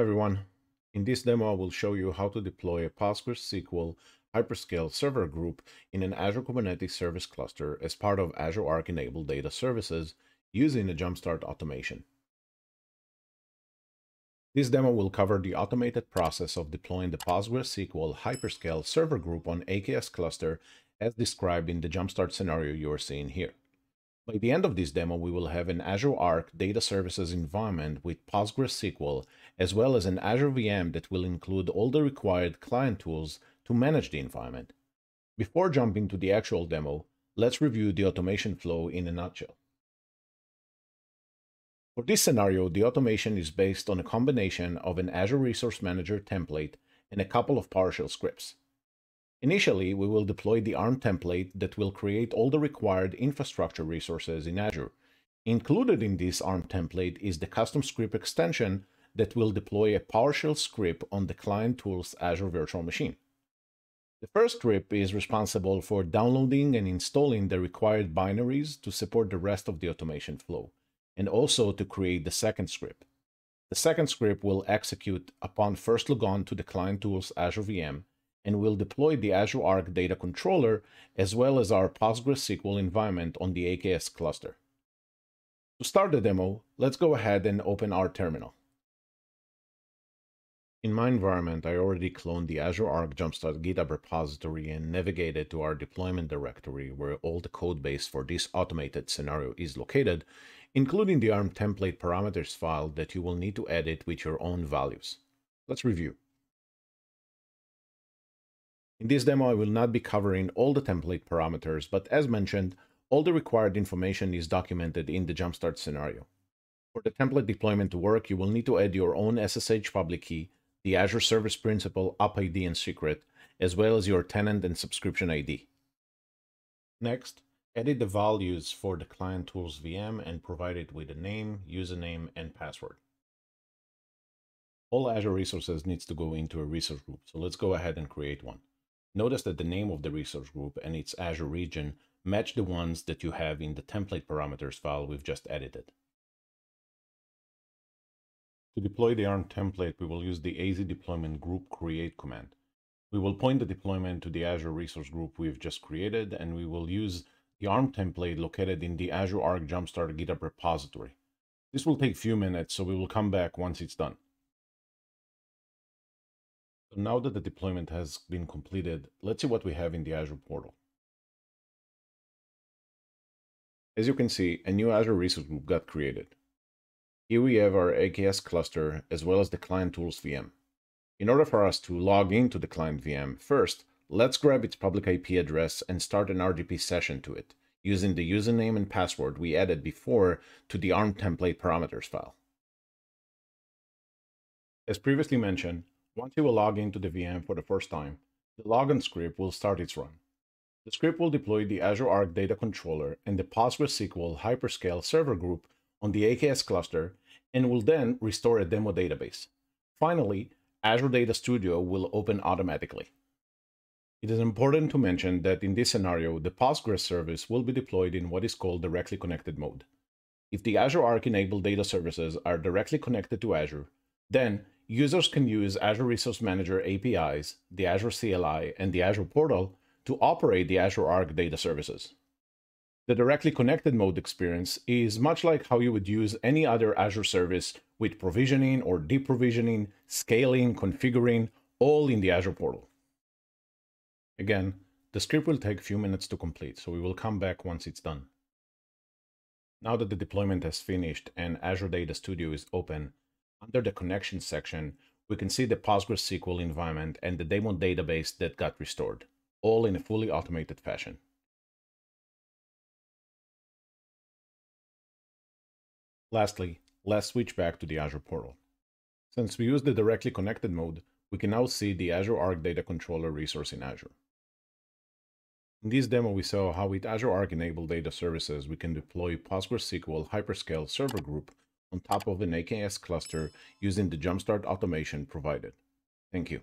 everyone. In this demo, I will show you how to deploy a PostgreSQL hyperscale server group in an Azure Kubernetes Service Cluster as part of Azure Arc enabled data services using a Jumpstart automation. This demo will cover the automated process of deploying the PostgreSQL hyperscale server group on AKS cluster as described in the Jumpstart scenario you are seeing here. By the end of this demo, we will have an Azure Arc data services environment with PostgreSQL, as well as an Azure VM that will include all the required client tools to manage the environment. Before jumping to the actual demo, let's review the automation flow in a nutshell. For this scenario, the automation is based on a combination of an Azure Resource Manager template and a couple of PowerShell scripts. Initially, we will deploy the ARM template that will create all the required infrastructure resources in Azure. Included in this ARM template is the custom script extension that will deploy a PowerShell script on the client tool's Azure virtual machine. The first script is responsible for downloading and installing the required binaries to support the rest of the automation flow and also to create the second script. The second script will execute upon first logon to the client tool's Azure VM and we'll deploy the Azure Arc Data Controller as well as our PostgreSQL environment on the AKS cluster. To start the demo, let's go ahead and open our terminal. In my environment, I already cloned the Azure Arc Jumpstart GitHub repository and navigated to our deployment directory where all the code base for this automated scenario is located, including the ARM template parameters file that you will need to edit with your own values. Let's review. In this demo, I will not be covering all the template parameters, but as mentioned, all the required information is documented in the Jumpstart scenario. For the template deployment to work, you will need to add your own SSH public key the Azure Service Principal app ID and secret, as well as your tenant and subscription ID. Next, edit the values for the client tools VM and provide it with a name, username, and password. All Azure resources needs to go into a resource group, so let's go ahead and create one. Notice that the name of the resource group and its Azure region match the ones that you have in the template parameters file we've just edited. To deploy the ARM template, we will use the AZ deployment group create command. We will point the deployment to the Azure resource group we've just created, and we will use the ARM template located in the Azure Arc Jumpstart GitHub repository. This will take a few minutes, so we will come back once it's done. Now that the deployment has been completed, let's see what we have in the Azure portal. As you can see, a new Azure resource group got created. Here we have our AKS cluster as well as the client tools VM. In order for us to log into the client VM, first, let's grab its public IP address and start an RDP session to it, using the username and password we added before to the ARM template parameters file. As previously mentioned, once you will log into the VM for the first time, the login script will start its run. The script will deploy the Azure Arc Data Controller and the PostgreSQL Hyperscale Server Group on the AKS cluster and will then restore a demo database. Finally, Azure Data Studio will open automatically. It is important to mention that in this scenario, the Postgres service will be deployed in what is called directly connected mode. If the Azure Arc enabled data services are directly connected to Azure, then users can use Azure Resource Manager APIs, the Azure CLI, and the Azure portal to operate the Azure Arc data services. The directly connected mode experience is much like how you would use any other Azure service with provisioning or deprovisioning, scaling, configuring, all in the Azure portal. Again, the script will take a few minutes to complete, so we will come back once it's done. Now that the deployment has finished and Azure Data Studio is open, under the Connections section, we can see the PostgreSQL environment and the demo database that got restored, all in a fully automated fashion. Lastly, let's switch back to the Azure portal. Since we use the directly connected mode, we can now see the Azure Arc Data Controller resource in Azure. In this demo, we saw how with Azure Arc enabled data services, we can deploy PostgreSQL Hyperscale Server Group on top of an AKS cluster using the Jumpstart automation provided. Thank you.